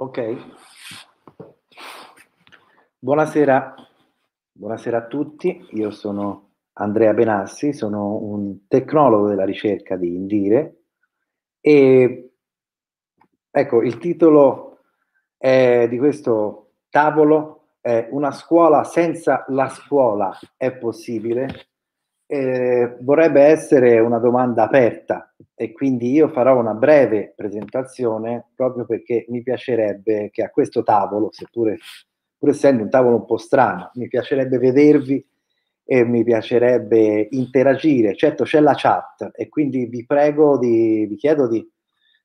Ok. Buonasera, buonasera a tutti. Io sono Andrea Benassi, sono un tecnologo della ricerca di Indire e ecco il titolo è, di questo tavolo è Una scuola senza la scuola è possibile? Eh, vorrebbe essere una domanda aperta e quindi io farò una breve presentazione proprio perché mi piacerebbe che a questo tavolo, seppure pur essendo un tavolo un po' strano, mi piacerebbe vedervi e mi piacerebbe interagire. Certo c'è la chat e quindi vi prego di, vi chiedo di,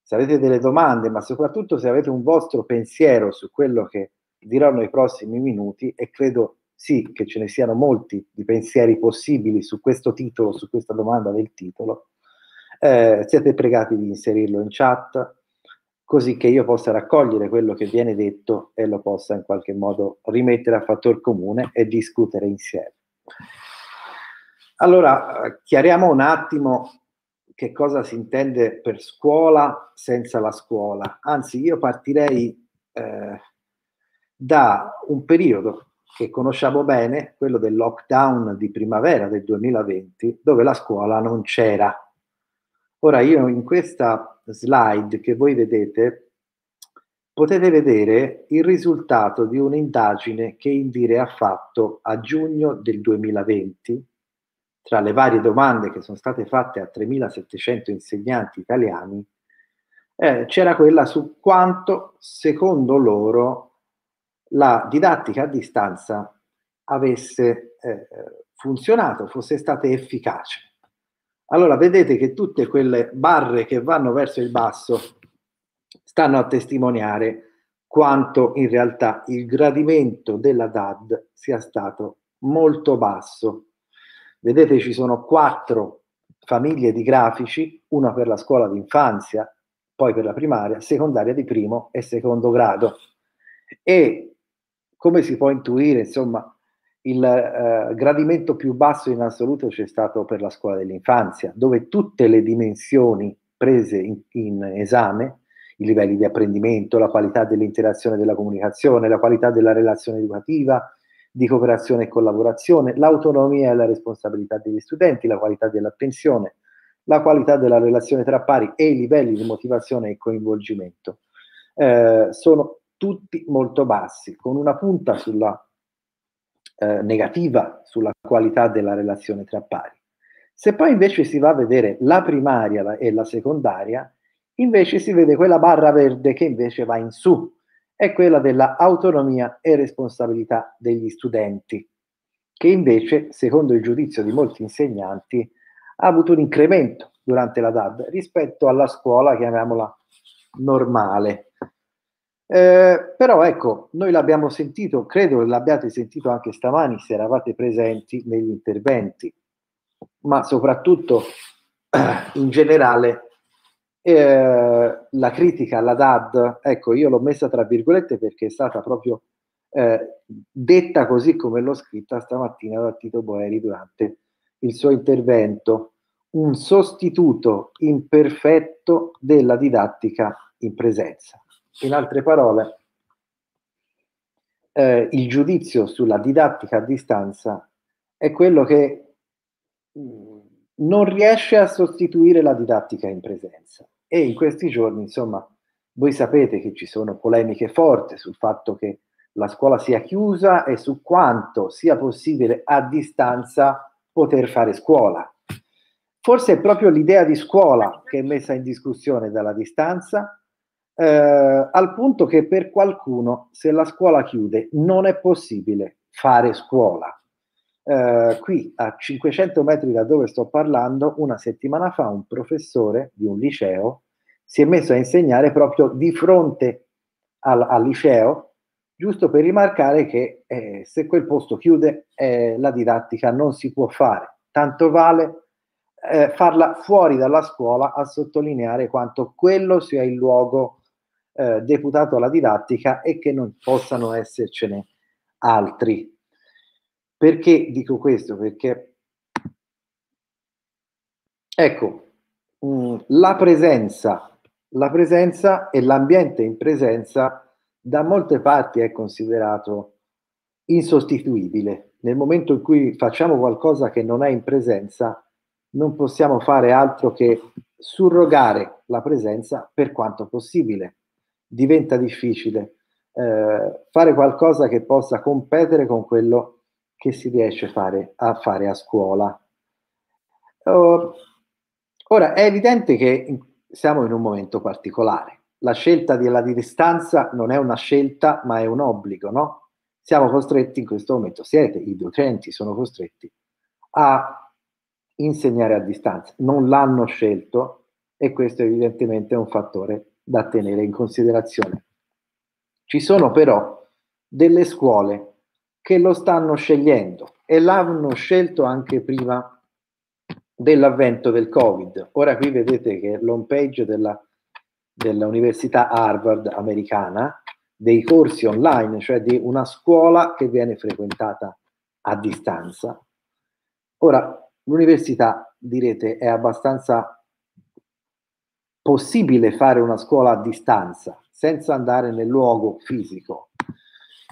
se avete delle domande, ma soprattutto se avete un vostro pensiero su quello che dirò nei prossimi minuti e credo sì che ce ne siano molti di pensieri possibili su questo titolo, su questa domanda del titolo, eh, siete pregati di inserirlo in chat così che io possa raccogliere quello che viene detto e lo possa in qualche modo rimettere a fattor comune e discutere insieme. Allora, chiariamo un attimo che cosa si intende per scuola senza la scuola. Anzi, io partirei eh, da un periodo che conosciamo bene, quello del lockdown di primavera del 2020, dove la scuola non c'era. Ora io in questa slide che voi vedete potete vedere il risultato di un'indagine che Indire ha fatto a giugno del 2020 tra le varie domande che sono state fatte a 3.700 insegnanti italiani, eh, c'era quella su quanto, secondo loro, la didattica a distanza avesse eh, funzionato, fosse stata efficace. Allora vedete che tutte quelle barre che vanno verso il basso stanno a testimoniare quanto in realtà il gradimento della DAD sia stato molto basso. Vedete ci sono quattro famiglie di grafici, una per la scuola d'infanzia, poi per la primaria, secondaria di primo e secondo grado. E come si può intuire, insomma, il eh, gradimento più basso in assoluto c'è stato per la scuola dell'infanzia, dove tutte le dimensioni prese in, in esame, i livelli di apprendimento, la qualità dell'interazione e della comunicazione, la qualità della relazione educativa, di cooperazione e collaborazione, l'autonomia e la responsabilità degli studenti, la qualità dell'attenzione, la qualità della relazione tra pari e i livelli di motivazione e coinvolgimento. Eh, sono tutti molto bassi, con una punta sulla eh, negativa sulla qualità della relazione tra pari. Se poi invece si va a vedere la primaria e la secondaria, invece si vede quella barra verde che invece va in su, è quella della autonomia e responsabilità degli studenti, che invece, secondo il giudizio di molti insegnanti, ha avuto un incremento durante la DAD rispetto alla scuola, chiamiamola normale, eh, però ecco, noi l'abbiamo sentito, credo che l'abbiate sentito anche stamani se eravate presenti negli interventi, ma soprattutto in generale eh, la critica alla DAD, ecco io l'ho messa tra virgolette perché è stata proprio eh, detta così come l'ho scritta stamattina da Tito Boeri durante il suo intervento, un sostituto imperfetto della didattica in presenza. In altre parole, eh, il giudizio sulla didattica a distanza è quello che mm, non riesce a sostituire la didattica in presenza. E in questi giorni, insomma, voi sapete che ci sono polemiche forti sul fatto che la scuola sia chiusa e su quanto sia possibile a distanza poter fare scuola. Forse è proprio l'idea di scuola che è messa in discussione dalla distanza eh, al punto che per qualcuno se la scuola chiude non è possibile fare scuola. Eh, qui a 500 metri da dove sto parlando, una settimana fa un professore di un liceo si è messo a insegnare proprio di fronte al, al liceo, giusto per rimarcare che eh, se quel posto chiude eh, la didattica non si può fare. Tanto vale eh, farla fuori dalla scuola a sottolineare quanto quello sia il luogo eh, deputato alla didattica e che non possano essercene altri. Perché dico questo? Perché ecco, mh, mm, la presenza, la presenza e l'ambiente in presenza da molte parti è considerato insostituibile. Nel momento in cui facciamo qualcosa che non è in presenza, non possiamo fare altro che surrogare la presenza per quanto possibile. Diventa difficile eh, fare qualcosa che possa competere con quello che si riesce fare, a fare a scuola. Uh, ora, è evidente che siamo in un momento particolare. La scelta della distanza non è una scelta, ma è un obbligo, no? Siamo costretti in questo momento, siete, i docenti sono costretti a insegnare a distanza. Non l'hanno scelto e questo evidentemente è un fattore da tenere in considerazione. Ci sono però delle scuole che lo stanno scegliendo e l'hanno scelto anche prima dell'avvento del Covid. Ora qui vedete che l'home page della, dell'Università Harvard americana, dei corsi online, cioè di una scuola che viene frequentata a distanza. Ora, l'università, direte, è abbastanza possibile fare una scuola a distanza senza andare nel luogo fisico.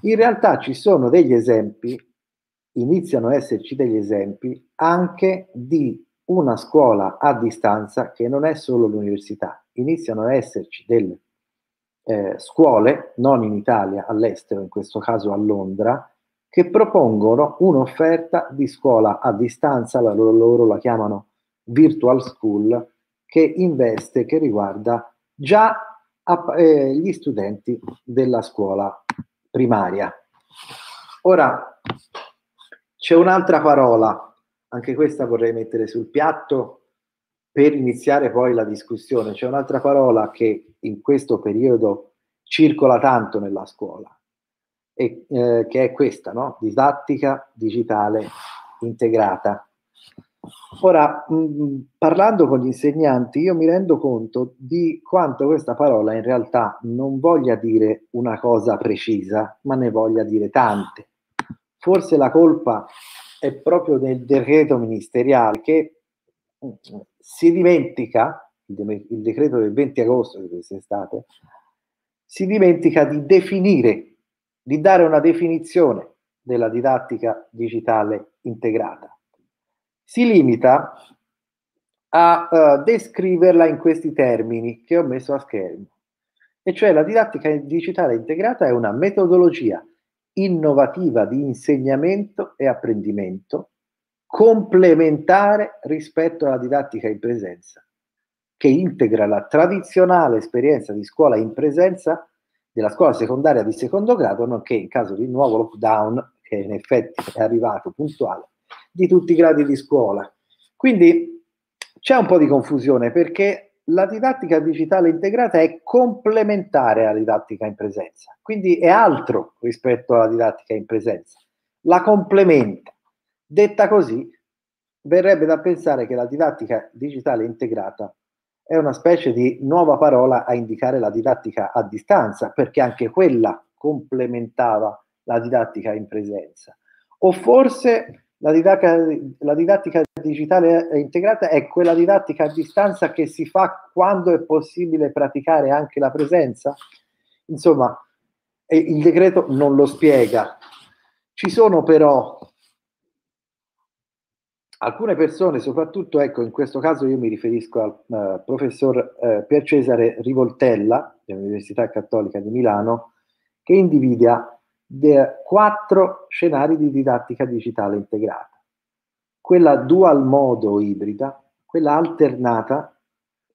In realtà ci sono degli esempi, iniziano ad esserci degli esempi anche di una scuola a distanza che non è solo l'università, iniziano ad esserci delle eh, scuole, non in Italia, all'estero, in questo caso a Londra, che propongono un'offerta di scuola a distanza, la loro, loro la chiamano virtual school, che investe, che riguarda già a, eh, gli studenti della scuola primaria. Ora, c'è un'altra parola anche questa vorrei mettere sul piatto per iniziare poi la discussione. C'è un'altra parola che in questo periodo circola tanto nella scuola, e, eh, che è questa, no? didattica digitale integrata. Ora, mh, mm, parlando con gli insegnanti, io mi rendo conto di quanto questa parola in realtà non voglia dire una cosa precisa, ma ne voglia dire tante. Forse la colpa è proprio nel decreto ministeriale che mm, si dimentica, il decreto del 20 agosto di quest'estate, si dimentica di definire, di dare una definizione della didattica digitale integrata. Si limita a uh, descriverla in questi termini che ho messo a schermo, e cioè la didattica digitale integrata è una metodologia innovativa di insegnamento e apprendimento, complementare rispetto alla didattica in presenza, che integra la tradizionale esperienza di scuola in presenza della scuola secondaria di secondo grado, nonché in caso di nuovo lockdown, che in effetti è arrivato puntuale, di tutti i gradi di scuola. Quindi c'è un po' di confusione perché la didattica digitale integrata è complementare alla didattica in presenza, quindi è altro rispetto alla didattica in presenza, la complementa. Detta così, verrebbe da pensare che la didattica digitale integrata è una specie di nuova parola a indicare la didattica a distanza, perché anche quella complementava la didattica in presenza. O forse la didattica, la didattica, digitale integrata è quella didattica a distanza che si fa quando è possibile praticare anche la presenza. Insomma, il decreto non lo spiega. Ci sono però alcune persone, soprattutto ecco, in questo caso io mi riferisco al uh, professor uh, Pier Cesare Rivoltella dell'Università Cattolica di Milano, che individua quattro scenari di didattica digitale integrata. Quella dual modo ibrida, quella alternata,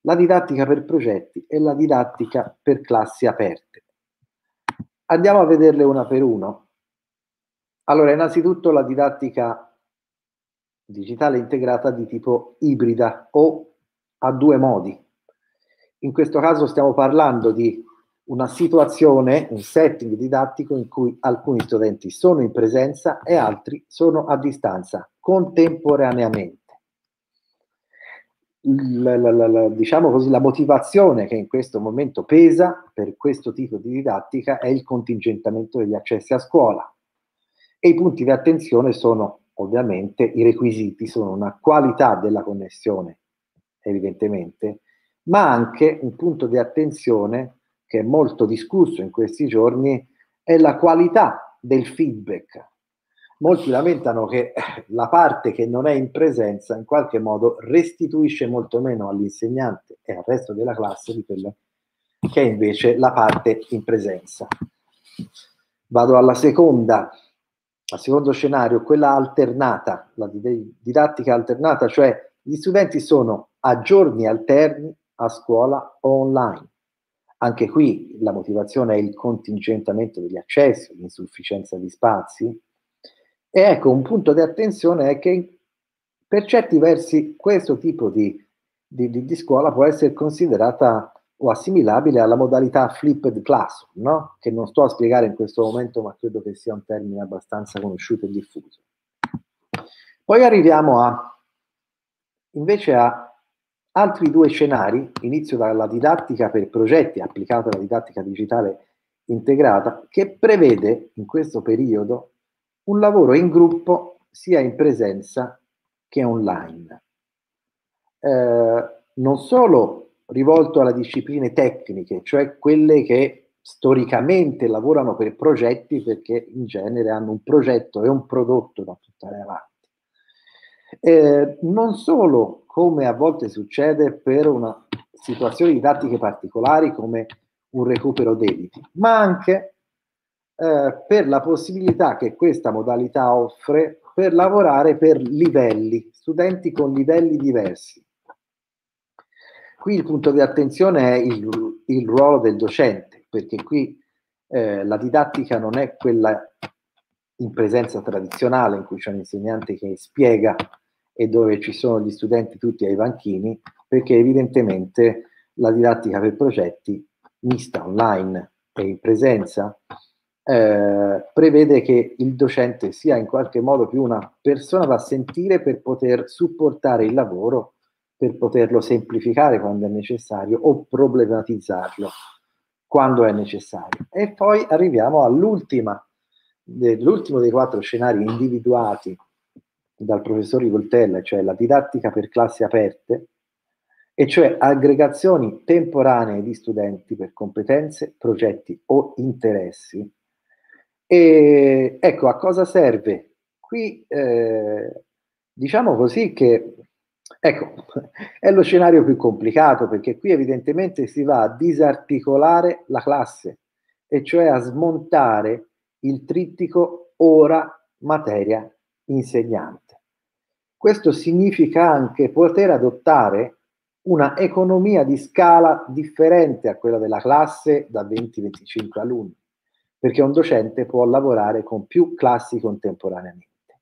la didattica per progetti e la didattica per classi aperte. Andiamo a vederle una per uno. Allora, innanzitutto la didattica digitale integrata di tipo ibrida o a due modi. In questo caso stiamo parlando di una situazione, un setting didattico in cui alcuni studenti sono in presenza e altri sono a distanza contemporaneamente. La, la, la, diciamo così, la motivazione che in questo momento pesa per questo tipo di didattica è il contingentamento degli accessi a scuola e i punti di attenzione sono ovviamente i requisiti, sono una qualità della connessione evidentemente, ma anche un punto di attenzione che è molto discusso in questi giorni è la qualità del feedback. Molti lamentano che la parte che non è in presenza in qualche modo restituisce molto meno all'insegnante e al resto della classe di quello che è invece la parte in presenza. Vado alla seconda, al secondo scenario, quella alternata, la didattica alternata, cioè gli studenti sono a giorni alterni a scuola online. Anche qui la motivazione è il contingentamento degli accessi, l'insufficienza di spazi. E ecco, un punto di attenzione è che per certi versi questo tipo di, di, di scuola può essere considerata o assimilabile alla modalità flipped classroom, no? che non sto a spiegare in questo momento, ma credo che sia un termine abbastanza conosciuto e diffuso. Poi arriviamo a, invece a altri due scenari, inizio dalla didattica per progetti applicata alla didattica digitale integrata, che prevede in questo periodo un lavoro in gruppo sia in presenza che online. Eh, non solo rivolto alle discipline tecniche, cioè quelle che storicamente lavorano per progetti perché in genere hanno un progetto e un prodotto da portare avanti. Eh, non solo come a volte succede per una situazione didattiche particolari come un recupero debiti, ma anche eh, per la possibilità che questa modalità offre per lavorare per livelli, studenti con livelli diversi. Qui il punto di attenzione è il, il ruolo del docente, perché qui eh, la didattica non è quella in presenza tradizionale in cui c'è un insegnante che spiega e dove ci sono gli studenti tutti ai banchini, perché evidentemente la didattica per progetti mista online e in presenza eh, prevede che il docente sia in qualche modo più una persona da sentire per poter supportare il lavoro per poterlo semplificare quando è necessario o problematizzarlo quando è necessario. E poi arriviamo all'ultima, l'ultimo dei quattro scenari individuati dal professor Rivoltella, cioè la didattica per classi aperte, e cioè aggregazioni temporanee di studenti per competenze, progetti o interessi. E ecco a cosa serve? Qui eh, diciamo così che Ecco, è lo scenario più complicato perché qui evidentemente si va a disarticolare la classe, e cioè a smontare il trittico ora, materia, insegnante. Questo significa anche poter adottare una economia di scala differente a quella della classe da 20-25 alunni, perché un docente può lavorare con più classi contemporaneamente.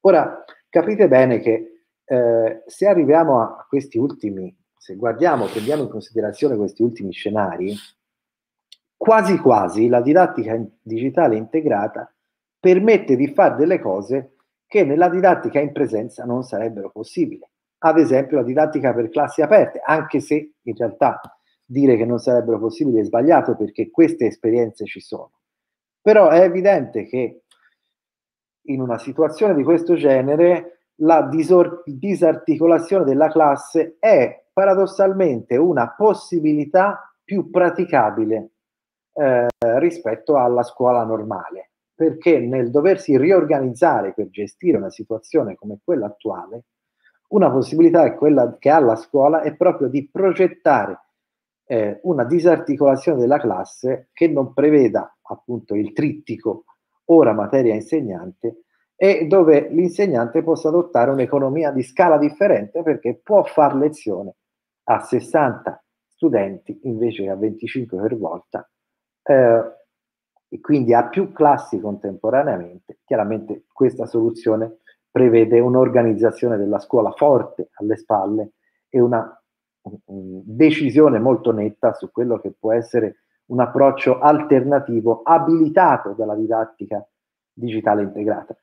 Ora, capite bene che eh, se arriviamo a questi ultimi, se guardiamo, prendiamo in considerazione questi ultimi scenari, quasi quasi la didattica digitale integrata permette di fare delle cose che nella didattica in presenza non sarebbero possibili. Ad esempio la didattica per classi aperte, anche se in realtà dire che non sarebbero possibili è sbagliato perché queste esperienze ci sono. Però è evidente che in una situazione di questo genere la disor- disarticolazione della classe è paradossalmente una possibilità più praticabile eh, rispetto alla scuola normale, perché nel doversi riorganizzare per gestire una situazione come quella attuale, una possibilità è quella che ha la scuola è proprio di progettare eh, una disarticolazione della classe che non preveda appunto il trittico ora materia insegnante, e dove l'insegnante possa adottare un'economia di scala differente perché può fare lezione a 60 studenti invece che a 25 per volta eh, e quindi a più classi contemporaneamente. Chiaramente questa soluzione prevede un'organizzazione della scuola forte alle spalle e una decisione molto netta su quello che può essere un approccio alternativo abilitato dalla didattica digitale integrata.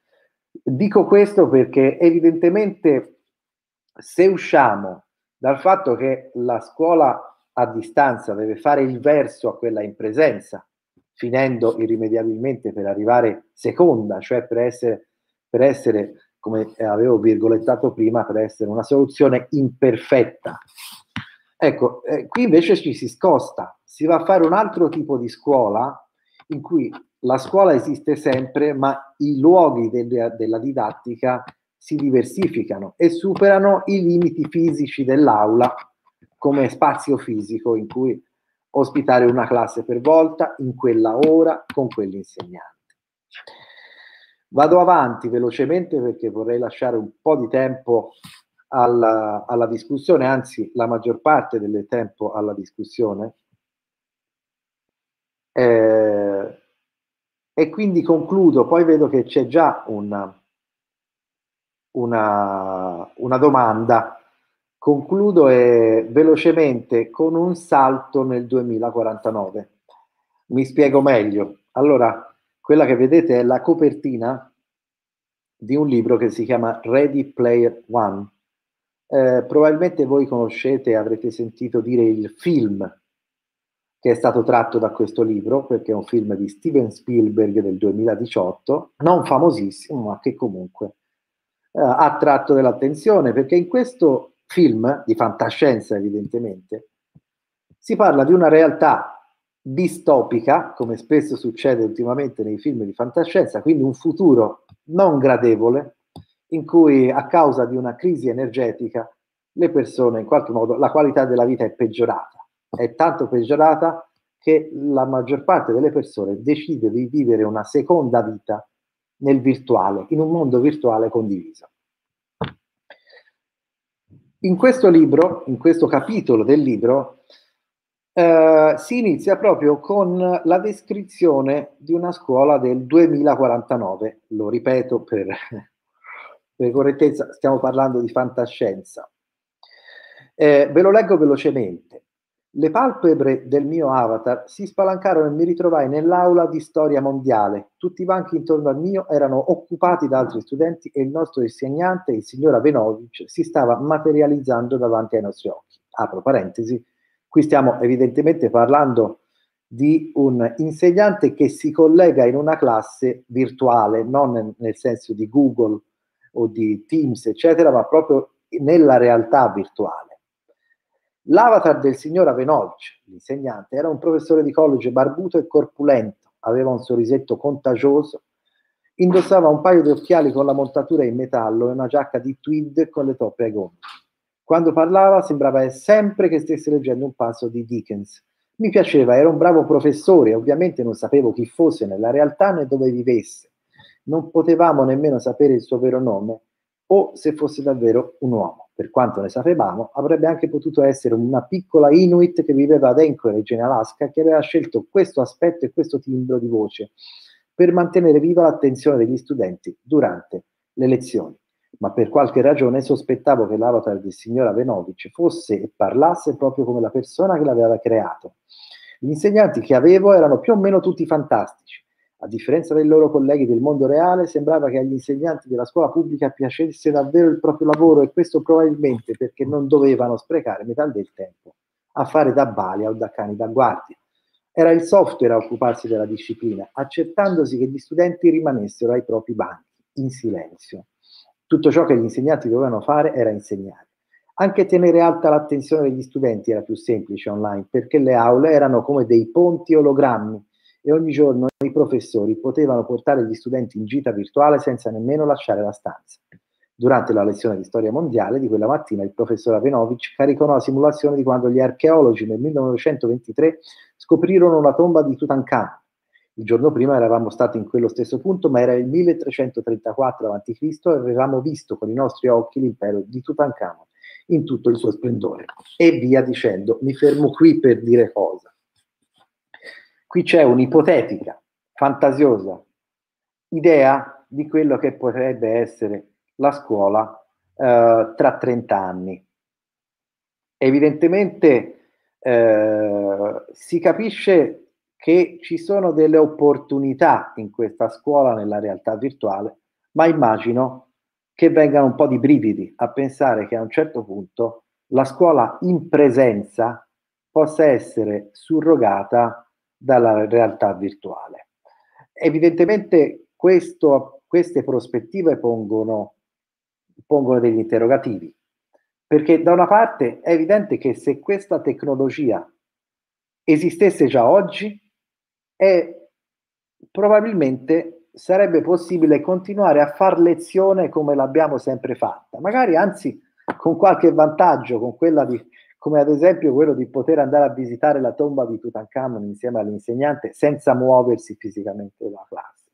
Dico questo perché evidentemente se usciamo dal fatto che la scuola a distanza deve fare il verso a quella in presenza, finendo irrimediabilmente per arrivare seconda, cioè per essere, per essere come avevo virgolettato prima, per essere una soluzione imperfetta. Ecco, eh, qui invece ci si scosta, si va a fare un altro tipo di scuola in cui la scuola esiste sempre, ma i luoghi della, della didattica si diversificano e superano i limiti fisici dell'aula come spazio fisico in cui ospitare una classe per volta in quella ora con quell'insegnante. Vado avanti velocemente perché vorrei lasciare un po' di tempo alla, alla discussione, anzi la maggior parte del tempo alla discussione. Eh, e quindi concludo, poi vedo che c'è già una, una, una domanda. Concludo e, velocemente con un salto nel 2049. Mi spiego meglio. Allora, quella che vedete è la copertina di un libro che si chiama Ready Player One. Eh, probabilmente voi conoscete, avrete sentito dire il film che è stato tratto da questo libro, perché è un film di Steven Spielberg del 2018, non famosissimo, ma che comunque eh, ha tratto dell'attenzione, perché in questo film, di fantascienza evidentemente, si parla di una realtà distopica, come spesso succede ultimamente nei film di fantascienza, quindi un futuro non gradevole, in cui a causa di una crisi energetica le persone, in qualche modo, la qualità della vita è peggiorata è tanto peggiorata che la maggior parte delle persone decide di vivere una seconda vita nel virtuale, in un mondo virtuale condiviso. In questo libro, in questo capitolo del libro, eh, si inizia proprio con la descrizione di una scuola del 2049. Lo ripeto per, per correttezza, stiamo parlando di fantascienza. Eh, ve lo leggo velocemente. Le palpebre del mio avatar si spalancarono e mi ritrovai nell'aula di storia mondiale. Tutti i banchi intorno al mio erano occupati da altri studenti e il nostro insegnante, il signor Avenovic, si stava materializzando davanti ai nostri occhi. Apro parentesi, qui stiamo evidentemente parlando di un insegnante che si collega in una classe virtuale, non nel senso di Google o di Teams, eccetera, ma proprio nella realtà virtuale. L'avatar del signor Avenovic, l'insegnante, era un professore di college barbuto e corpulento, aveva un sorrisetto contagioso, indossava un paio di occhiali con la montatura in metallo e una giacca di tweed con le toppe ai gomiti. Quando parlava sembrava sempre che stesse leggendo un passo di Dickens. Mi piaceva, era un bravo professore, ovviamente non sapevo chi fosse nella realtà né dove vivesse. Non potevamo nemmeno sapere il suo vero nome o se fosse davvero un uomo per quanto ne sapevamo, avrebbe anche potuto essere una piccola Inuit che viveva ad Anchorage in Alaska che aveva scelto questo aspetto e questo timbro di voce per mantenere viva l'attenzione degli studenti durante le lezioni. Ma per qualche ragione sospettavo che l'avatar del signor Avenovic fosse e parlasse proprio come la persona che l'aveva creato. Gli insegnanti che avevo erano più o meno tutti fantastici, a differenza dei loro colleghi del mondo reale, sembrava che agli insegnanti della scuola pubblica piacesse davvero il proprio lavoro e questo probabilmente perché non dovevano sprecare metà del tempo a fare da balia o da cani da guardia. Era il software a occuparsi della disciplina, accettandosi che gli studenti rimanessero ai propri banchi, in silenzio. Tutto ciò che gli insegnanti dovevano fare era insegnare. Anche tenere alta l'attenzione degli studenti era più semplice online, perché le aule erano come dei ponti ologrammi e ogni giorno i professori potevano portare gli studenti in gita virtuale senza nemmeno lasciare la stanza. Durante la lezione di storia mondiale di quella mattina il professor Avenovic caricò la simulazione di quando gli archeologi nel 1923 scoprirono la tomba di Tutankhamon. Il giorno prima eravamo stati in quello stesso punto, ma era il 1334 a.C. e avevamo visto con i nostri occhi l'impero di Tutankhamon in tutto il suo splendore. E via dicendo, mi fermo qui per dire cosa. Qui c'è un'ipotetica, fantasiosa idea di quello che potrebbe essere la scuola eh, tra 30 anni. Evidentemente eh, si capisce che ci sono delle opportunità in questa scuola nella realtà virtuale, ma immagino che vengano un po' di brividi a pensare che a un certo punto la scuola in presenza possa essere surrogata dalla realtà virtuale. Evidentemente questo, queste prospettive pongono, pongono degli interrogativi, perché da una parte è evidente che se questa tecnologia esistesse già oggi e probabilmente sarebbe possibile continuare a far lezione come l'abbiamo sempre fatta, magari anzi con qualche vantaggio, con quella di, come ad esempio quello di poter andare a visitare la tomba di Tutankhamon insieme all'insegnante senza muoversi fisicamente dalla classe,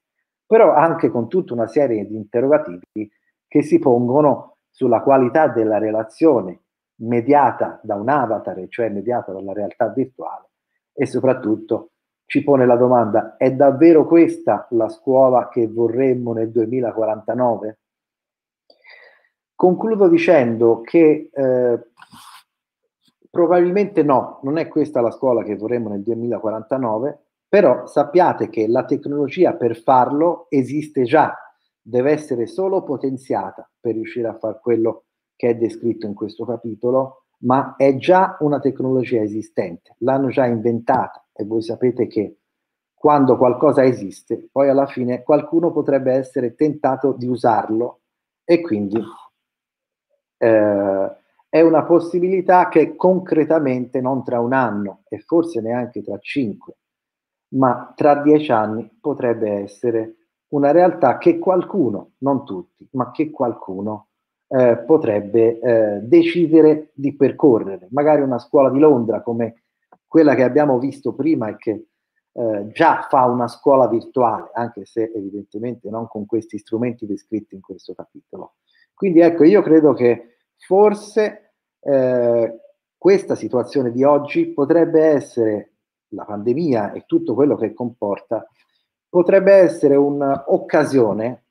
però anche con tutta una serie di interrogativi che si pongono sulla qualità della relazione mediata da un avatar, cioè mediata dalla realtà virtuale, e soprattutto ci pone la domanda, è davvero questa la scuola che vorremmo nel 2049? Concludo dicendo che eh, probabilmente no, non è questa la scuola che vorremmo nel 2049, però sappiate che la tecnologia per farlo esiste già, deve essere solo potenziata per riuscire a fare quello che è descritto in questo capitolo, ma è già una tecnologia esistente, l'hanno già inventata e voi sapete che quando qualcosa esiste, poi alla fine qualcuno potrebbe essere tentato di usarlo e quindi eh, è una possibilità che concretamente non tra un anno e forse neanche tra cinque, ma tra dieci anni potrebbe essere una realtà che qualcuno, non tutti, ma che qualcuno eh, potrebbe eh, decidere di percorrere. Magari una scuola di Londra come quella che abbiamo visto prima e che eh, già fa una scuola virtuale, anche se evidentemente non con questi strumenti descritti in questo capitolo. Quindi ecco, io credo che forse eh, questa situazione di oggi potrebbe essere, la pandemia e tutto quello che comporta, potrebbe essere un'occasione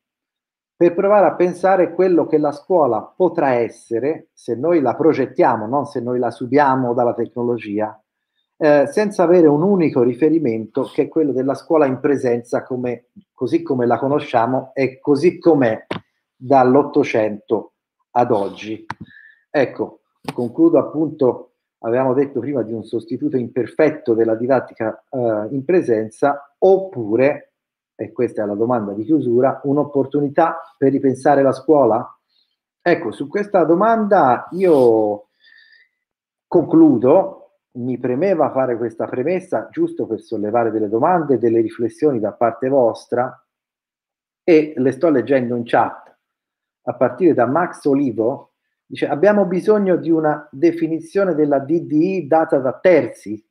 per provare a pensare quello che la scuola potrà essere se noi la progettiamo, non se noi la subiamo dalla tecnologia, eh, senza avere un unico riferimento che è quello della scuola in presenza come, così come la conosciamo e così com'è dall'Ottocento ad oggi. Ecco, concludo appunto, avevamo detto prima di un sostituto imperfetto della didattica eh, in presenza, oppure e questa è la domanda di chiusura, un'opportunità per ripensare la scuola? Ecco, su questa domanda io concludo, mi premeva fare questa premessa giusto per sollevare delle domande, delle riflessioni da parte vostra e le sto leggendo in chat a partire da Max Olivo, dice abbiamo bisogno di una definizione della DDI data da terzi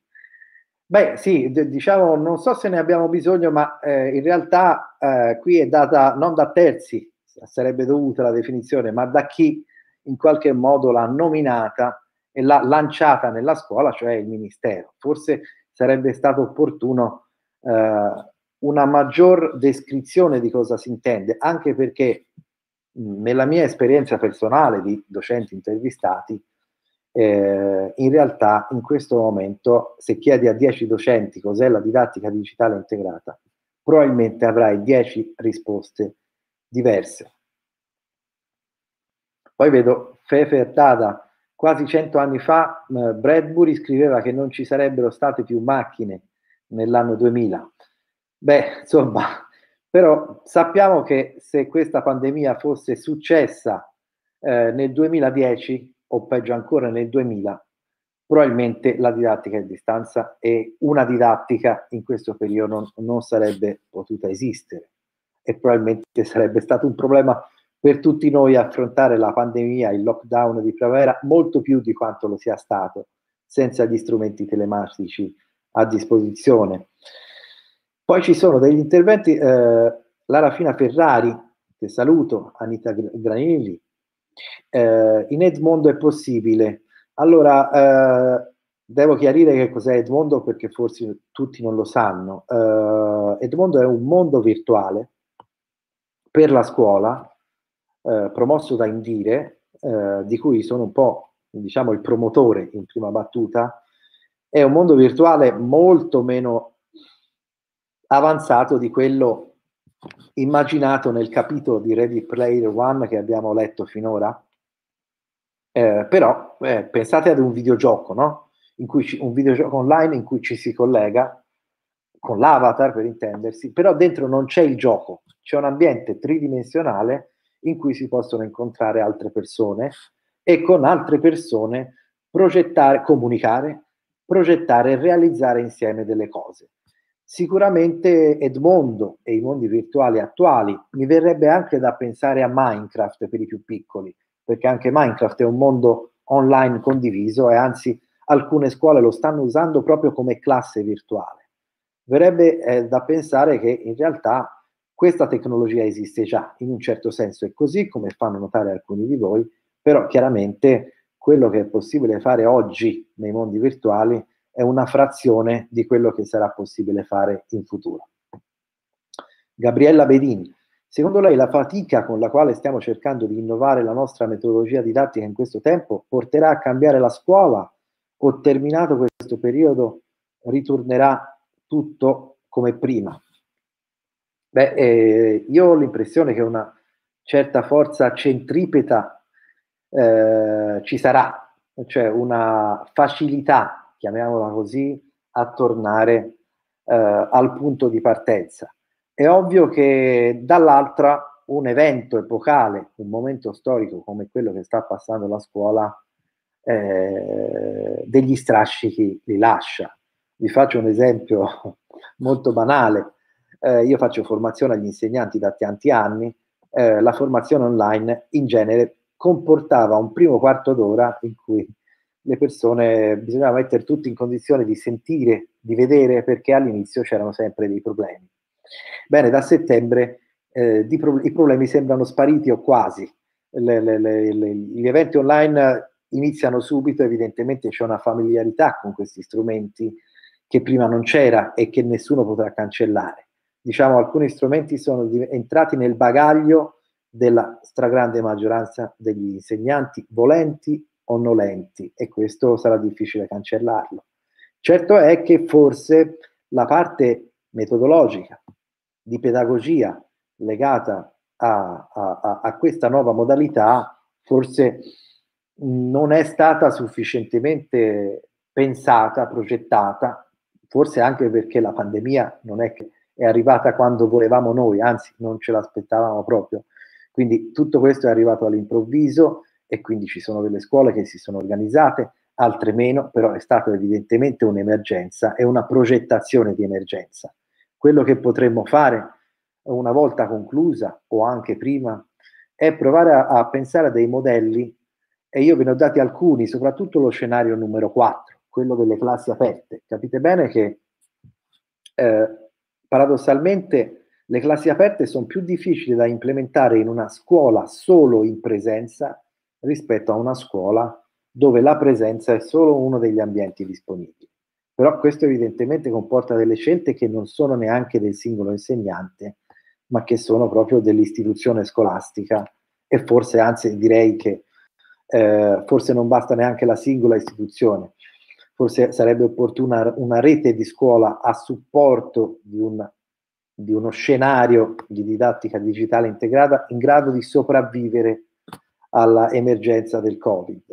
Beh, sì, d- diciamo, non so se ne abbiamo bisogno, ma eh, in realtà eh, qui è data non da terzi, sarebbe dovuta la definizione, ma da chi in qualche modo l'ha nominata e l'ha lanciata nella scuola, cioè il Ministero. Forse sarebbe stato opportuno eh, una maggior descrizione di cosa si intende, anche perché nella mia esperienza personale di docenti intervistati, eh, in realtà in questo momento se chiedi a 10 docenti cos'è la didattica digitale integrata, probabilmente avrai 10 risposte diverse. Poi vedo Fefe Dada, quasi 100 anni fa eh, Bradbury scriveva che non ci sarebbero state più macchine nell'anno 2000. Beh, insomma, però sappiamo che se questa pandemia fosse successa eh, nel 2010, o peggio ancora nel 2000, probabilmente la didattica a distanza e una didattica in questo periodo non, non sarebbe potuta esistere e probabilmente sarebbe stato un problema per tutti noi affrontare la pandemia, il lockdown di primavera, molto più di quanto lo sia stato senza gli strumenti telematici a disposizione. Poi ci sono degli interventi, eh, Lara Fina Ferrari, che saluto, Anita Granilli, eh, in Edmondo è possibile. Allora, eh, devo chiarire che cos'è Edmondo perché forse tutti non lo sanno. Eh, Edmondo è un mondo virtuale per la scuola, eh, promosso da Indire, eh, di cui sono un po' diciamo il promotore in prima battuta. È un mondo virtuale molto meno avanzato di quello immaginato nel capitolo di Ready Player One che abbiamo letto finora, eh, però eh, pensate ad un videogioco, no? In ci, un videogioco online in cui ci si collega con l'avatar per intendersi, però dentro non c'è il gioco, c'è un ambiente tridimensionale in cui si possono incontrare altre persone e con altre persone progettare, comunicare progettare e realizzare insieme delle cose. Sicuramente Edmondo e i mondi virtuali attuali, mi verrebbe anche da pensare a Minecraft per i più piccoli, perché anche Minecraft è un mondo online condiviso e anzi alcune scuole lo stanno usando proprio come classe virtuale. Verrebbe eh, da pensare che in realtà questa tecnologia esiste già, in un certo senso è così come fanno notare alcuni di voi, però chiaramente quello che è possibile fare oggi nei mondi virtuali è una frazione di quello che sarà possibile fare in futuro. Gabriella Bedin, secondo lei la fatica con la quale stiamo cercando di innovare la nostra metodologia didattica in questo tempo porterà a cambiare la scuola o terminato questo periodo ritornerà tutto come prima? Beh, eh, io ho l'impressione che una certa forza centripeta eh, ci sarà, cioè una facilità chiamiamola così, a tornare eh, al punto di partenza. È ovvio che dall'altra un evento epocale, un momento storico come quello che sta passando la scuola, eh, degli strascichi li lascia. Vi faccio un esempio molto banale. Eh, io faccio formazione agli insegnanti da tanti anni. Eh, la formazione online in genere comportava un primo quarto d'ora in cui le persone bisognava mettere tutti in condizione di sentire, di vedere, perché all'inizio c'erano sempre dei problemi. Bene, da settembre eh, pro- i problemi sembrano spariti o quasi. Le, le, le, gli eventi online iniziano subito, evidentemente c'è una familiarità con questi strumenti che prima non c'era e che nessuno potrà cancellare. Diciamo, alcuni strumenti sono entrati nel bagaglio della stragrande maggioranza degli insegnanti volenti o nolenti e questo sarà difficile cancellarlo. Certo è che forse la parte metodologica di pedagogia legata a, a, a questa nuova modalità forse non è stata sufficientemente pensata, progettata, forse anche perché la pandemia non è che è arrivata quando volevamo noi, anzi non ce l'aspettavamo proprio. Quindi tutto questo è arrivato all'improvviso e quindi ci sono delle scuole che si sono organizzate, altre meno, però è stata evidentemente un'emergenza e una progettazione di emergenza. Quello che potremmo fare una volta conclusa o anche prima è provare a, a pensare a dei modelli e io ve ne ho dati alcuni, soprattutto lo scenario numero 4, quello delle classi aperte. Capite bene che eh, paradossalmente le classi aperte sono più difficili da implementare in una scuola solo in presenza rispetto a una scuola dove la presenza è solo uno degli ambienti disponibili. Però questo evidentemente comporta delle scelte che non sono neanche del singolo insegnante, ma che sono proprio dell'istituzione scolastica e forse anzi direi che eh, forse non basta neanche la singola istituzione, forse sarebbe opportuna una rete di scuola a supporto di, un, di uno scenario di didattica digitale integrata in grado di sopravvivere alla emergenza del Covid.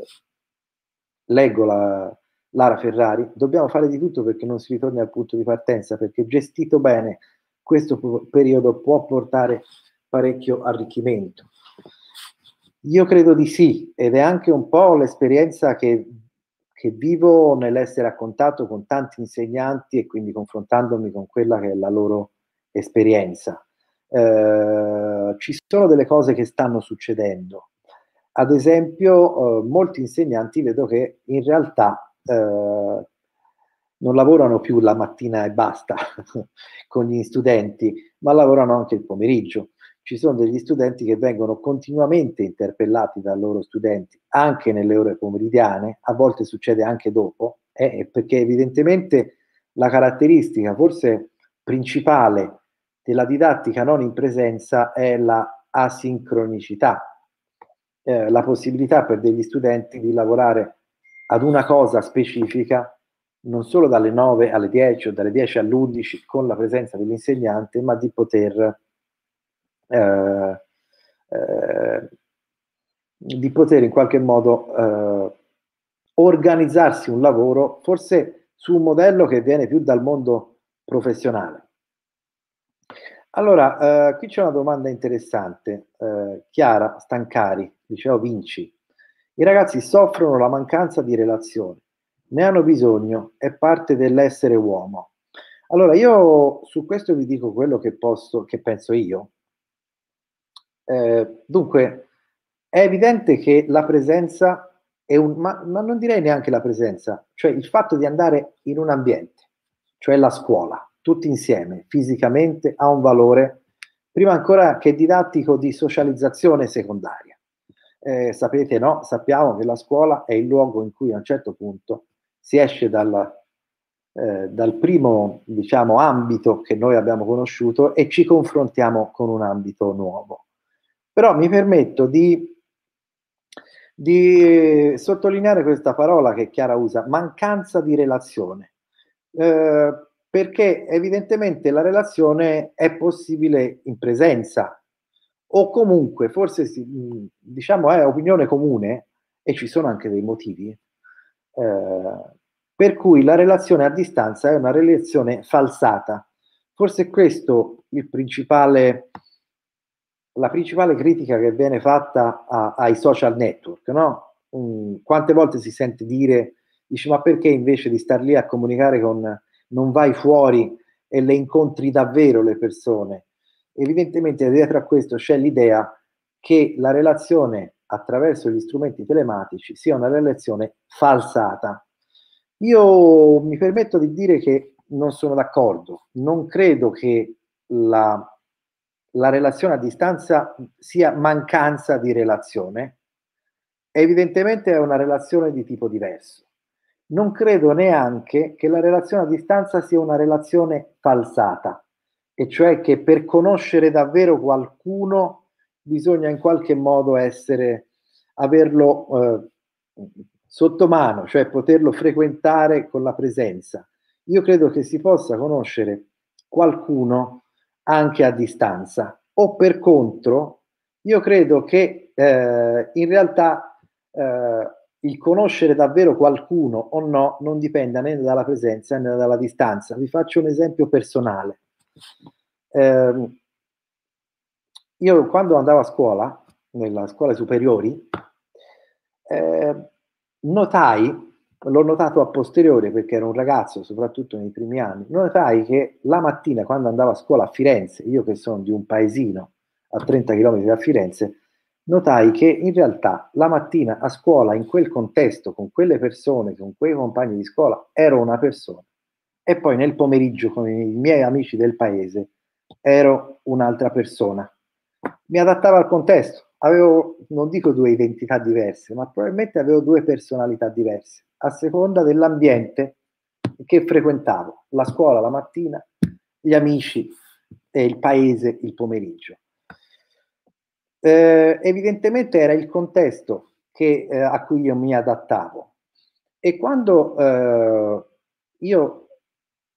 Leggo la, Lara Ferrari, dobbiamo fare di tutto perché non si ritorni al punto di partenza, perché gestito bene questo periodo può portare parecchio arricchimento. Io credo di sì, ed è anche un po' l'esperienza che, che vivo nell'essere a contatto con tanti insegnanti e quindi confrontandomi con quella che è la loro esperienza. Eh, ci sono delle cose che stanno succedendo, ad esempio, eh, molti insegnanti vedo che in realtà eh, non lavorano più la mattina e basta con gli studenti, ma lavorano anche il pomeriggio. Ci sono degli studenti che vengono continuamente interpellati dai loro studenti, anche nelle ore pomeridiane, a volte succede anche dopo, eh, perché evidentemente la caratteristica forse principale della didattica non in presenza è la asincronicità, eh, la possibilità per degli studenti di lavorare ad una cosa specifica non solo dalle 9 alle 10 o dalle 10 all'11 con la presenza dell'insegnante, ma di poter, eh, eh, di poter in qualche modo eh, organizzarsi un lavoro forse su un modello che viene più dal mondo professionale. Allora, eh, qui c'è una domanda interessante. Eh, Chiara Stancari, liceo Vinci. I ragazzi soffrono la mancanza di relazione. ne hanno bisogno, è parte dell'essere uomo. Allora, io su questo vi dico quello che posso, che penso io. Eh, dunque, è evidente che la presenza è un, ma, ma non direi neanche la presenza, cioè il fatto di andare in un ambiente, cioè la scuola, tutti insieme, fisicamente, ha un valore, prima ancora che didattico di socializzazione secondaria. Eh, sapete, no? Sappiamo che la scuola è il luogo in cui a un certo punto si esce dal, eh, dal primo, diciamo, ambito che noi abbiamo conosciuto e ci confrontiamo con un ambito nuovo. Però mi permetto di, di sottolineare questa parola che Chiara usa, mancanza di relazione. Eh, perché evidentemente la relazione è possibile in presenza o comunque forse si, diciamo è opinione comune e ci sono anche dei motivi eh, per cui la relazione a distanza è una relazione falsata forse questo il principale la principale critica che viene fatta a, ai social network no? Mm, quante volte si sente dire dice ma perché invece di star lì a comunicare con non vai fuori e le incontri davvero le persone. Evidentemente dietro a questo c'è l'idea che la relazione attraverso gli strumenti telematici sia una relazione falsata. Io mi permetto di dire che non sono d'accordo, non credo che la, la relazione a distanza sia mancanza di relazione, evidentemente è una relazione di tipo diverso. Non credo neanche che la relazione a distanza sia una relazione falsata, e cioè che per conoscere davvero qualcuno bisogna in qualche modo essere, averlo eh, sotto mano, cioè poterlo frequentare con la presenza. Io credo che si possa conoscere qualcuno anche a distanza, o per contro, io credo che eh, in realtà eh, il conoscere davvero qualcuno o no non dipenda né dalla presenza né dalla distanza. Vi faccio un esempio personale. Eh, io quando andavo a scuola, nella scuola superiori, eh, notai, l'ho notato a posteriore perché ero un ragazzo, soprattutto nei primi anni, notai che la mattina quando andavo a scuola a Firenze, io che sono di un paesino a 30 km da Firenze, notai che in realtà la mattina a scuola, in quel contesto, con quelle persone, con quei compagni di scuola, ero una persona e poi nel pomeriggio con i miei amici del paese ero un'altra persona. Mi adattavo al contesto, avevo, non dico due identità diverse, ma probabilmente avevo due personalità diverse, a seconda dell'ambiente che frequentavo, la scuola la mattina, gli amici e il paese il pomeriggio eh, evidentemente era il contesto che, eh, a cui io mi adattavo. E quando eh, io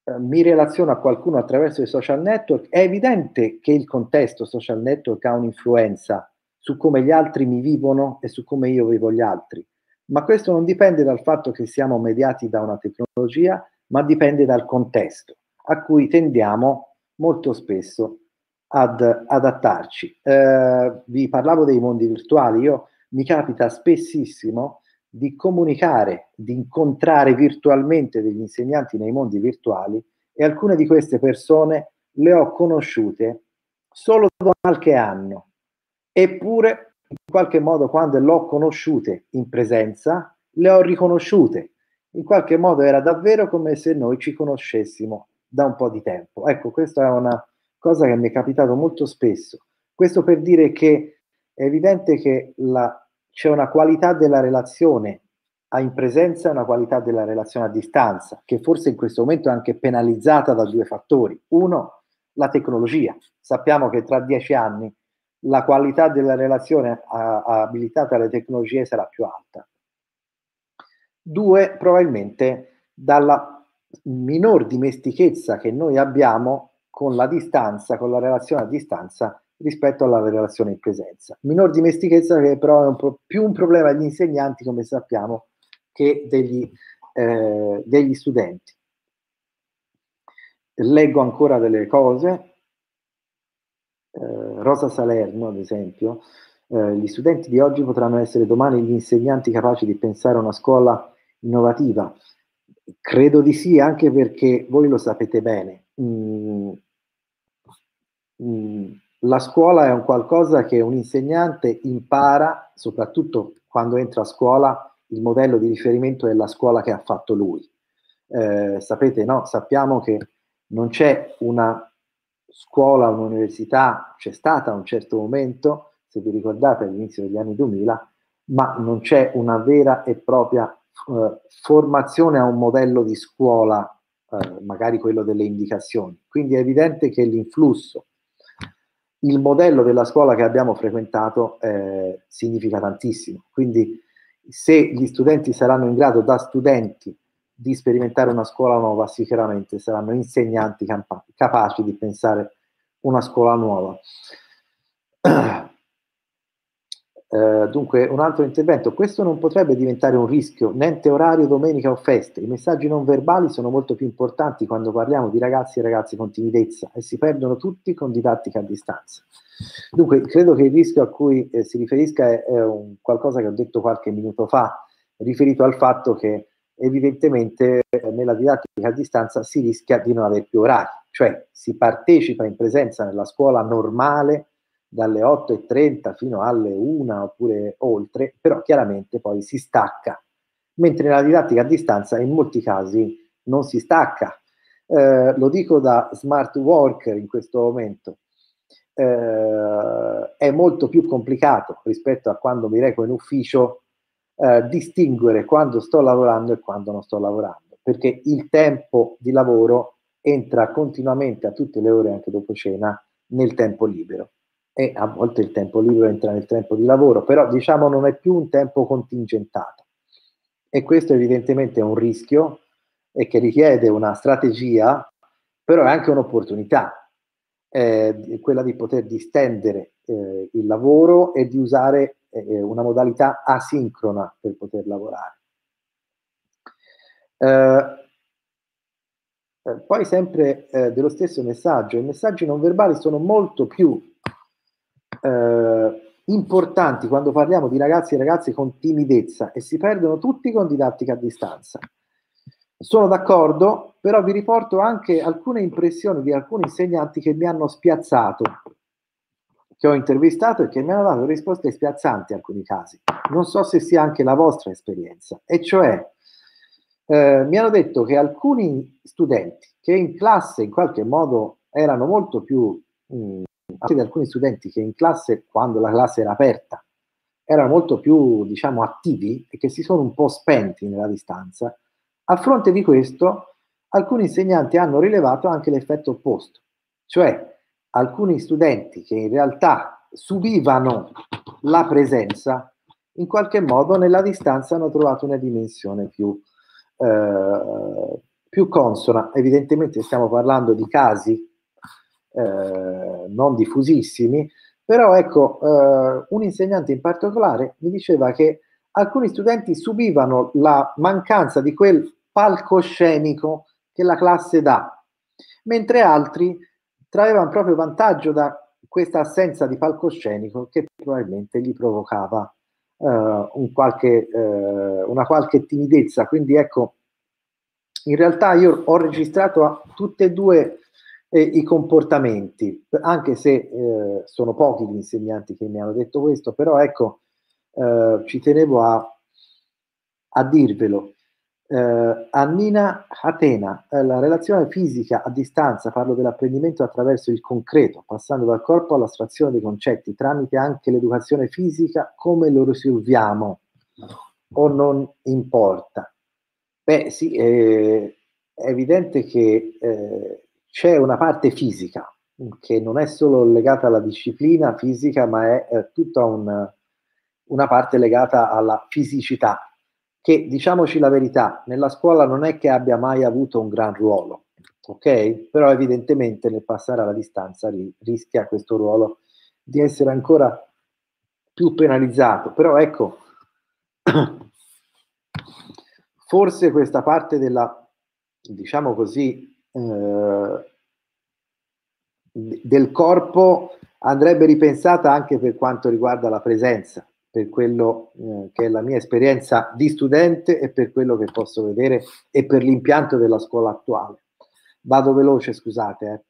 eh, mi relaziono a qualcuno attraverso i social network, è evidente che il contesto social network ha un'influenza su come gli altri mi vivono e su come io vivo gli altri. Ma questo non dipende dal fatto che siamo mediati da una tecnologia, ma dipende dal contesto a cui tendiamo molto spesso ad adattarci. Eh, vi parlavo dei mondi virtuali, io mi capita spessissimo di comunicare, di incontrare virtualmente degli insegnanti nei mondi virtuali e alcune di queste persone le ho conosciute solo da qualche anno. Eppure, in qualche modo, quando le ho conosciute in presenza, le ho riconosciute. In qualche modo era davvero come se noi ci conoscessimo da un po' di tempo. Ecco, questa è una cosa che mi è capitato molto spesso. Questo per dire che è evidente che la, c'è una qualità della relazione in presenza e una qualità della relazione a distanza, che forse in questo momento è anche penalizzata da due fattori. Uno, la tecnologia. Sappiamo che tra dieci anni la qualità della relazione abilitata alle tecnologie sarà più alta. Due, probabilmente dalla minor dimestichezza che noi abbiamo con la distanza, con la relazione a distanza rispetto alla relazione in presenza. Minor dimestichezza che però è un più un problema degli insegnanti, come sappiamo, che degli, eh, degli studenti. Leggo ancora delle cose. Eh, Rosa Salerno, ad esempio, eh, gli studenti di oggi potranno essere domani gli insegnanti capaci di pensare a una scuola innovativa. Credo di sì, anche perché voi lo sapete bene. Mm, mm, la scuola è un qualcosa che un insegnante impara, soprattutto quando entra a scuola, il modello di riferimento è la scuola che ha fatto lui. Eh, sapete, no? Sappiamo che non c'è una scuola, un'università, c'è stata a un certo momento, se vi ricordate all'inizio degli anni 2000, ma non c'è una vera e propria eh, formazione a un modello di scuola, eh, magari quello delle indicazioni. Quindi è evidente che l'influsso, il modello della scuola che abbiamo frequentato eh, significa tantissimo. Quindi se gli studenti saranno in grado da studenti di sperimentare una scuola nuova, sicuramente saranno insegnanti capaci di pensare una scuola nuova. Eh, dunque, un altro intervento. Questo non potrebbe diventare un rischio, niente orario, domenica o feste. I messaggi non verbali sono molto più importanti quando parliamo di ragazzi e ragazzi con timidezza e si perdono tutti con didattica a distanza. Dunque, credo che il rischio a cui eh, si riferisca è, è un, qualcosa che ho detto qualche minuto fa, riferito al fatto che evidentemente eh, nella didattica a distanza si rischia di non avere più orari, cioè si partecipa in presenza nella scuola normale dalle 8.30 fino alle 1 oppure oltre, però chiaramente poi si stacca, mentre nella didattica a distanza in molti casi non si stacca. Eh, lo dico da smart worker in questo momento, eh, è molto più complicato rispetto a quando mi reco in ufficio eh, distinguere quando sto lavorando e quando non sto lavorando, perché il tempo di lavoro entra continuamente a tutte le ore anche dopo cena nel tempo libero e a volte il tempo libero entra nel tempo di lavoro, però diciamo non è più un tempo contingentato. E questo evidentemente è un rischio e che richiede una strategia, però è anche un'opportunità, eh, quella di poter distendere eh, il lavoro e di usare eh, una modalità asincrona per poter lavorare. Eh, eh poi sempre eh, dello stesso messaggio, i messaggi non verbali sono molto più eh, importanti quando parliamo di ragazzi e ragazze con timidezza e si perdono tutti con didattica a distanza. Sono d'accordo, però vi riporto anche alcune impressioni di alcuni insegnanti che mi hanno spiazzato, che ho intervistato e che mi hanno dato risposte spiazzanti in alcuni casi. Non so se sia anche la vostra esperienza, e cioè eh, mi hanno detto che alcuni studenti che in classe in qualche modo erano molto più mh, mm, anche di alcuni studenti che in classe, quando la classe era aperta, erano molto più, diciamo, attivi e che si sono un po' spenti nella distanza, a fronte di questo alcuni insegnanti hanno rilevato anche l'effetto opposto, cioè alcuni studenti che in realtà subivano la presenza, in qualche modo nella distanza hanno trovato una dimensione più, eh, più consona. Evidentemente stiamo parlando di casi eh, non diffusissimi, però ecco, eh, un insegnante in particolare mi diceva che alcuni studenti subivano la mancanza di quel palcoscenico che la classe dà, mentre altri traevano proprio vantaggio da questa assenza di palcoscenico che probabilmente gli provocava uh, un qualche, uh, una qualche timidezza. Quindi ecco, in realtà io ho registrato tutte e due eh, i comportamenti, anche se eh, sono pochi gli insegnanti che mi hanno detto questo, però ecco, eh, ci tenevo a, a dirvelo. Eh, Annina Atena, eh, la relazione fisica a distanza, parlo dell'apprendimento attraverso il concreto, passando dal corpo all'astrazione dei concetti, tramite anche l'educazione fisica, come lo risolviamo o non importa? Beh sì, è evidente che eh, c'è una parte fisica che non è solo legata alla disciplina fisica, ma è eh, tutta un, una parte legata alla fisicità, che diciamoci la verità, nella scuola non è che abbia mai avuto un gran ruolo, ok? Però evidentemente nel passare alla distanza ri- rischia questo ruolo di essere ancora più penalizzato. Però ecco, forse questa parte della, diciamo così, eh, del corpo andrebbe ripensata anche per quanto riguarda la presenza, per quello eh, che è la mia esperienza di studente e per quello che posso vedere e per l'impianto della scuola attuale. Vado veloce, scusate. Eh.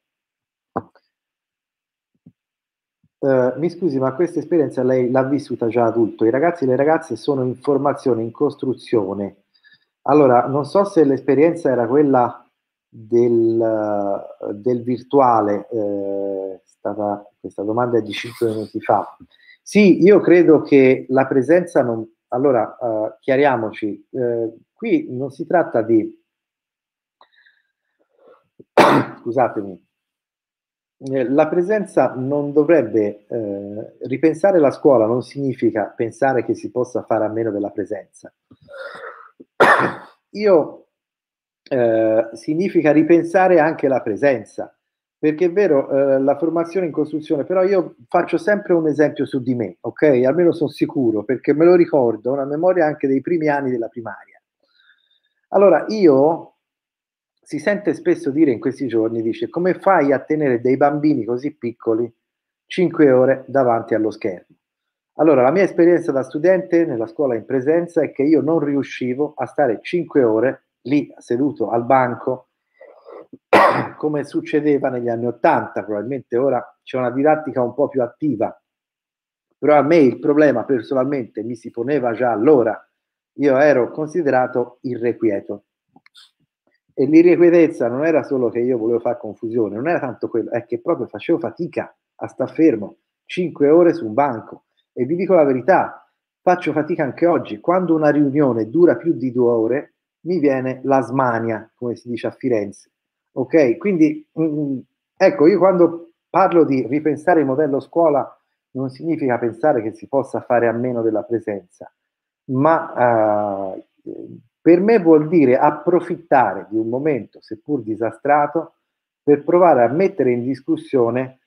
Uh, mi scusi, ma questa esperienza lei l'ha vissuta già adulto. I ragazzi e le ragazze sono in formazione, in costruzione. Allora, non so se l'esperienza era quella del, del virtuale, eh, stata, questa domanda è di 5 minuti fa. Sì, io credo che la presenza non... Allora, uh, chiariamoci, uh, qui non si tratta di... Scusatemi, eh, la presenza non dovrebbe eh, ripensare la scuola non significa pensare che si possa fare a meno della presenza. Io eh, significa ripensare anche la presenza, perché è vero, eh, la formazione in costruzione, però io faccio sempre un esempio su di me, ok? Almeno sono sicuro, perché me lo ricordo, una memoria anche dei primi anni della primaria. Allora, io si sente spesso dire in questi giorni, dice, come fai a tenere dei bambini così piccoli 5 ore davanti allo schermo? Allora, la mia esperienza da studente nella scuola in presenza è che io non riuscivo a stare 5 ore lì seduto al banco come succedeva negli anni 80, probabilmente ora c'è una didattica un po' più attiva, però a me il problema personalmente mi si poneva già allora, io ero considerato irrequieto e l'irrequietezza non era solo che io volevo fare confusione, non era tanto quello, è che proprio facevo fatica a star fermo 5 ore su un banco. E vi dico la verità, faccio fatica anche oggi. Quando una riunione dura più di due ore, mi viene la smania, come si dice a Firenze. Ok? Quindi, mh, mm, ecco, io quando parlo di ripensare il modello scuola, non significa pensare che si possa fare a meno della presenza, ma uh, per me vuol dire approfittare di un momento, seppur disastrato, per provare a mettere in discussione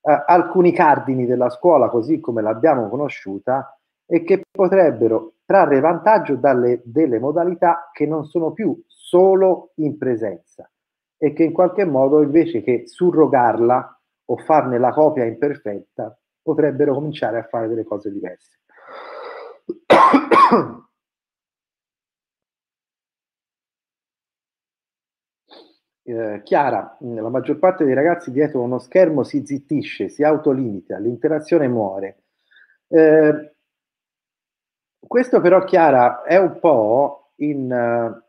eh, alcuni cardini della scuola così come l'abbiamo conosciuta e che potrebbero trarre vantaggio dalle delle modalità che non sono più solo in presenza e che in qualche modo invece che surrogarla o farne la copia imperfetta potrebbero cominciare a fare delle cose diverse. eh, Chiara, la maggior parte dei ragazzi dietro uno schermo si zittisce, si autolimita, l'interazione muore. Eh, questo però, Chiara, è un po' in... Uh,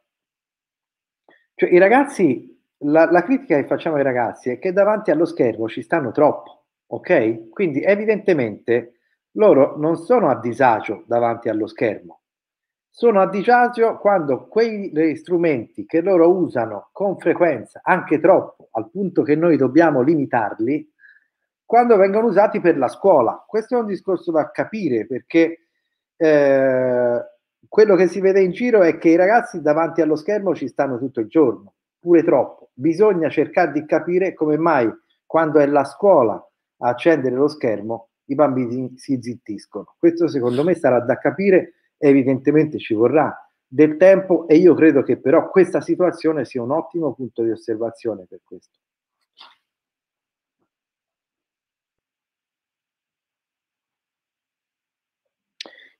cioè i ragazzi, la, la critica che facciamo ai ragazzi è che davanti allo schermo ci stanno troppo, ok? Quindi evidentemente loro non sono a disagio davanti allo schermo, sono a disagio quando quei strumenti che loro usano con frequenza, anche troppo, al punto che noi dobbiamo limitarli, quando vengono usati per la scuola. Questo è un discorso da capire perché eh, quello che si vede in giro è che i ragazzi davanti allo schermo ci stanno tutto il giorno, pure troppo. Bisogna cercare di capire come mai quando è la scuola a accendere lo schermo i bambini si zittiscono. Questo secondo me sarà da capire evidentemente ci vorrà del tempo e io credo che però questa situazione sia un ottimo punto di osservazione per questo.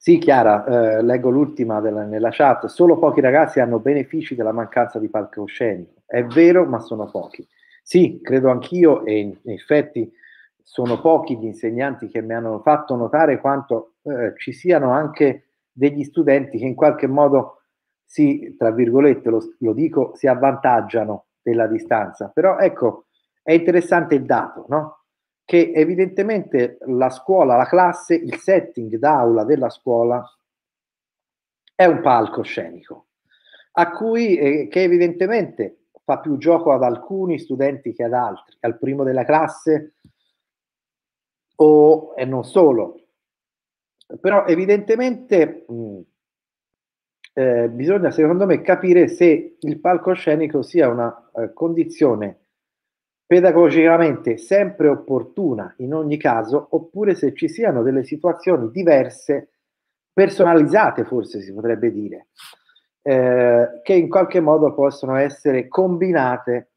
Sì, Chiara, eh, leggo l'ultima della, nella chat. Solo pochi ragazzi hanno benefici della mancanza di palcoscenico. È vero, ma sono pochi. Sì, credo anch'io e in, in effetti sono pochi gli insegnanti che mi hanno fatto notare quanto eh, ci siano anche degli studenti che in qualche modo si, tra virgolette, lo, lo dico, si avvantaggiano della distanza. Però ecco, è interessante il dato, no? Che evidentemente la scuola, la classe, il setting d'aula della scuola è un palcoscenico, a cui, eh, che evidentemente fa più gioco ad alcuni studenti che ad altri, al primo della classe o e non solo, però evidentemente mh, eh, bisogna secondo me capire se il palcoscenico sia una eh, condizione pedagogicamente sempre opportuna in ogni caso, oppure se ci siano delle situazioni diverse, personalizzate forse si potrebbe dire, eh, che in qualche modo possono essere combinate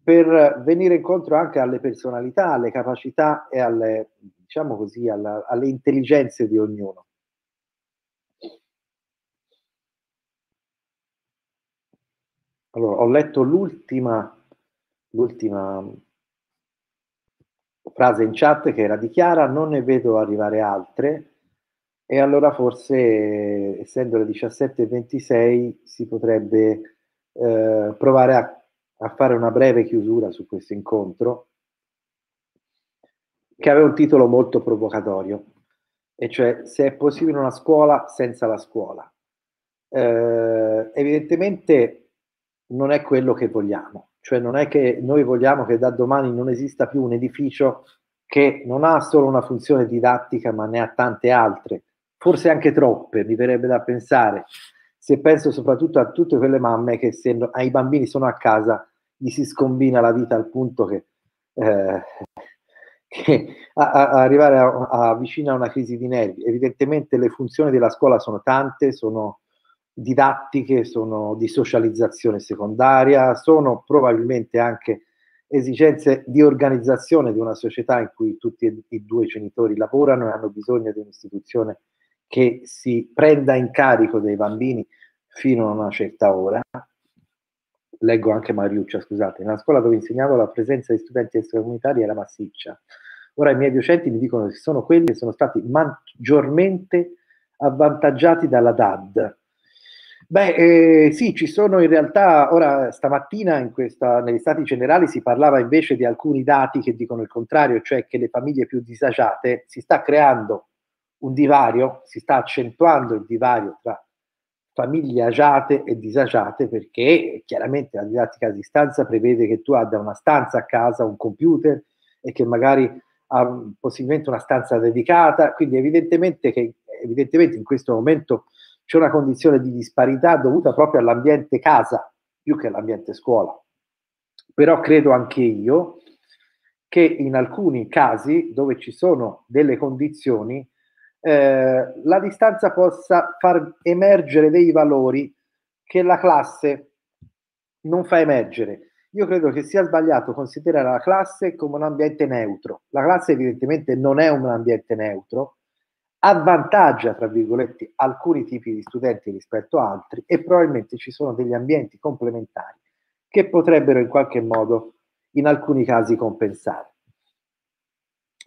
per venire incontro anche alle personalità, alle capacità e alle, diciamo così, alla, alle intelligenze di ognuno. Allora, ho letto l'ultima l'ultima frase in chat che era di Chiara, non ne vedo arrivare altre e allora forse essendo le 17.26 si potrebbe eh, provare a, a, fare una breve chiusura su questo incontro che aveva un titolo molto provocatorio e cioè se è possibile una scuola senza la scuola. Eh, evidentemente non è quello che vogliamo, cioè non è che noi vogliamo che da domani non esista più un edificio che non ha solo una funzione didattica ma ne ha tante altre, forse anche troppe, mi verrebbe da pensare, se penso soprattutto a tutte quelle mamme che se ai bambini sono a casa gli si scombina la vita al punto che, eh, che a, a arrivare a, a, vicino a una crisi di nervi. Evidentemente le funzioni della scuola sono tante, sono didattiche, sono di socializzazione secondaria, sono probabilmente anche esigenze di organizzazione di una società in cui tutti e, i due genitori lavorano e hanno bisogno di un'istituzione che si prenda in carico dei bambini fino a una certa ora. Leggo anche Mariuccia, scusate, nella scuola dove insegnavo la presenza di studenti extracomunitari era massiccia. Ora i miei docenti mi dicono che sono quelli che sono stati maggiormente avvantaggiati dalla DAD, Beh, eh, sì, ci sono in realtà, ora stamattina in questa, negli stati generali si parlava invece di alcuni dati che dicono il contrario, cioè che le famiglie più disagiate si sta creando un divario, si sta accentuando il divario tra famiglie agiate e disagiate perché chiaramente la didattica a distanza prevede che tu abbia una stanza a casa, un computer e che magari ha possibilmente una stanza dedicata, quindi evidentemente che evidentemente in questo momento c'è una condizione di disparità dovuta proprio all'ambiente casa più che all'ambiente scuola. Però credo anche io che in alcuni casi dove ci sono delle condizioni, eh, la distanza possa far emergere dei valori che la classe non fa emergere. Io credo che sia sbagliato considerare la classe come un ambiente neutro. La classe evidentemente non è un ambiente neutro, avvantaggia, tra virgolette, alcuni tipi di studenti rispetto a altri e probabilmente ci sono degli ambienti complementari che potrebbero in qualche modo, in alcuni casi, compensare.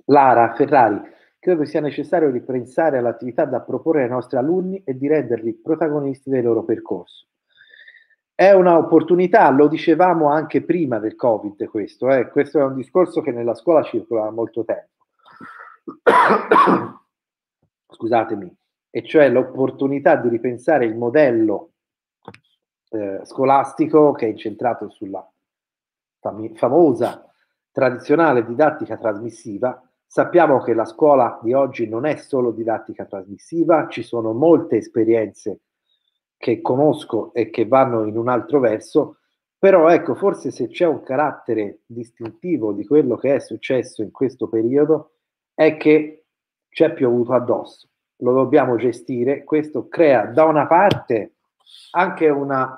Lara Ferrari, credo sia necessario ripensare all'attività da proporre ai nostri alunni e di renderli protagonisti del loro percorso. È un'opportunità, lo dicevamo anche prima del Covid questo, eh? questo è un discorso che nella scuola circola da molto tempo scusatemi, e cioè l'opportunità di ripensare il modello eh, scolastico che è incentrato sulla fam- famosa tradizionale didattica trasmissiva. Sappiamo che la scuola di oggi non è solo didattica trasmissiva, ci sono molte esperienze che conosco e che vanno in un altro verso, però ecco, forse se c'è un carattere distintivo di quello che è successo in questo periodo è che ci è piovuto addosso, lo dobbiamo gestire, questo crea da una parte anche una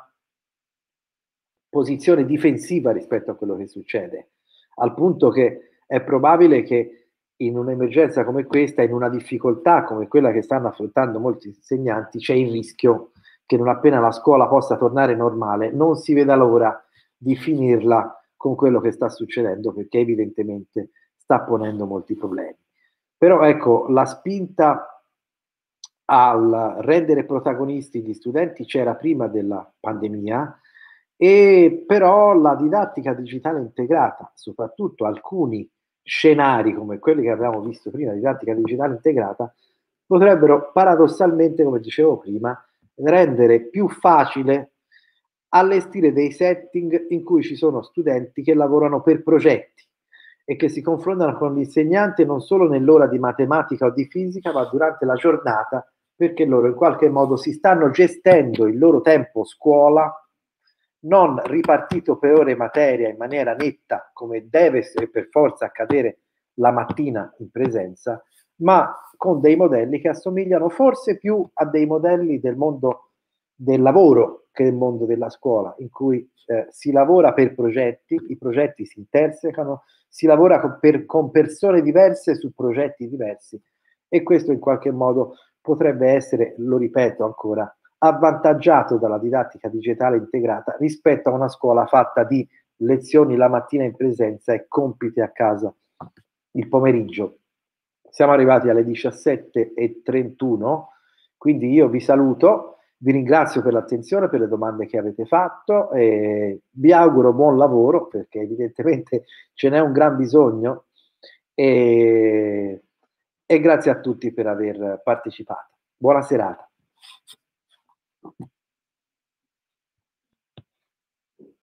posizione difensiva rispetto a quello che succede, al punto che è probabile che in un'emergenza come questa, in una difficoltà come quella che stanno affrontando molti insegnanti, c'è il rischio che non appena la scuola possa tornare normale, non si veda l'ora di finirla con quello che sta succedendo, perché evidentemente sta ponendo molti problemi. Però ecco, la spinta al rendere protagonisti gli studenti c'era prima della pandemia, e però la didattica digitale integrata, soprattutto alcuni scenari come quelli che abbiamo visto prima, didattica digitale integrata, potrebbero paradossalmente, come dicevo prima, rendere più facile allestire dei setting in cui ci sono studenti che lavorano per progetti e che si confrontano con l'insegnante non solo nell'ora di matematica o di fisica, ma durante la giornata, perché loro in qualche modo si stanno gestendo il loro tempo scuola non ripartito per ore materia in maniera netta, come deve essere per forza accadere la mattina in presenza, ma con dei modelli che assomigliano forse più a dei modelli del mondo del lavoro che del mondo della scuola, in cui eh, si lavora per progetti, i progetti si intersecano, si lavora con, per, con persone diverse su progetti diversi. E questo in qualche modo potrebbe essere, lo ripeto ancora, avvantaggiato dalla didattica digitale integrata rispetto a una scuola fatta di lezioni la mattina in presenza e compiti a casa il pomeriggio. Siamo arrivati alle 17.31, quindi io vi saluto, vi ringrazio per l'attenzione, per le domande che avete fatto e vi auguro buon lavoro perché evidentemente ce n'è un gran bisogno e, e grazie a tutti per aver partecipato. Buona serata.